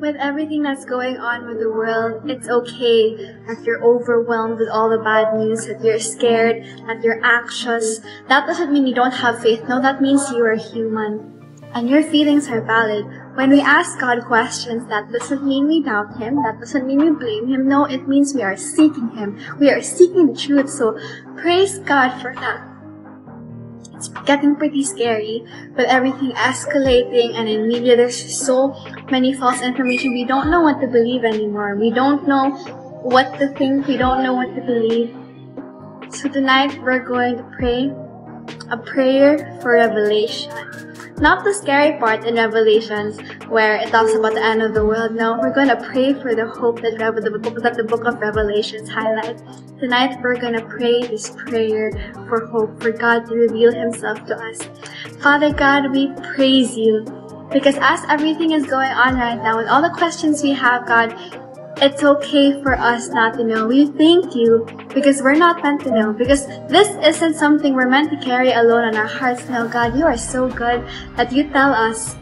with everything that's going on with the world, it's okay if you're overwhelmed with all the bad news, if you're scared, if you're anxious. That doesn't mean you don't have faith. No, that means you are human. And your feelings are valid. When we ask God questions, that doesn't mean we doubt Him. That doesn't mean we blame Him. No, it means we are seeking Him. We are seeking the truth. So praise God for that. It's getting pretty scary with everything escalating and in media there's so many false information. We don't know what to believe anymore. We don't know what to think. We don't know what to believe. So tonight we're going to pray a prayer for revelation. Not the scary part in Revelations where it talks about the end of the world. No, we're going to pray for the hope that, Revel- the, book, that the book of Revelations highlights. Tonight we're going to pray this prayer for hope, for God to reveal Himself to us. Father God, we praise you because as everything is going on right now, with all the questions we have, God, it's okay for us not to know. We thank you because we're not meant to know. Because this isn't something we're meant to carry alone on our hearts. No, God, you are so good that you tell us,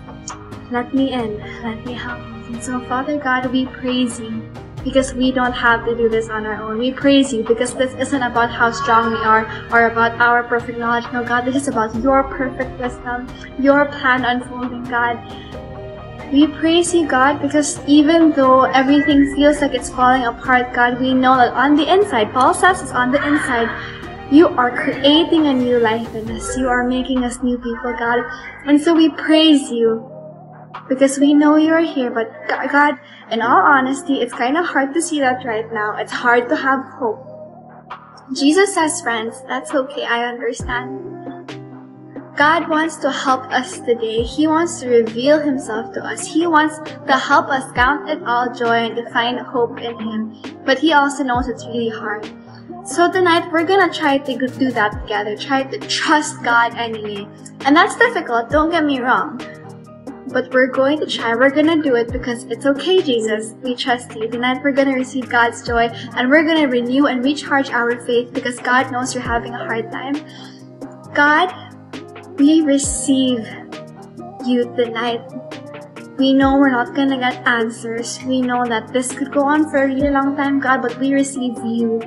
let me in, let me help. And so, Father God, we praise you because we don't have to do this on our own. We praise you because this isn't about how strong we are or about our perfect knowledge. No, God, this is about your perfect wisdom, your plan unfolding, God. We praise you, God, because even though everything feels like it's falling apart, God, we know that on the inside, Paul says it's on the inside, you are creating a new life in us. You are making us new people, God. And so we praise you because we know you're here. But God, in all honesty, it's kind of hard to see that right now. It's hard to have hope. Jesus says, friends, that's okay. I understand. God wants to help us today. He wants to reveal Himself to us. He wants to help us count it all joy and to find hope in Him. But He also knows it's really hard. So tonight we're gonna try to do that together. Try to trust God anyway. And that's difficult, don't get me wrong. But we're going to try. We're gonna do it because it's okay, Jesus. We trust you. Tonight we're gonna receive God's joy and we're gonna renew and recharge our faith because God knows you're having a hard time. God, we receive you tonight. We know we're not gonna get answers. We know that this could go on for a really long time, God, but we receive you.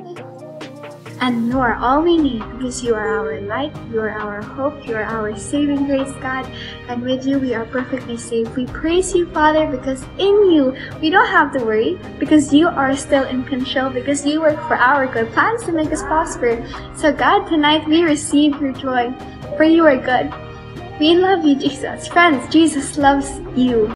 And you are all we need because you are our light, you are our hope, you are our saving grace, God. And with you, we are perfectly safe. We praise you, Father, because in you, we don't have to worry because you are still in control, because you work for our good plans to make us prosper. So, God, tonight we receive your joy, you are good. We love you, Jesus. Friends, Jesus loves you.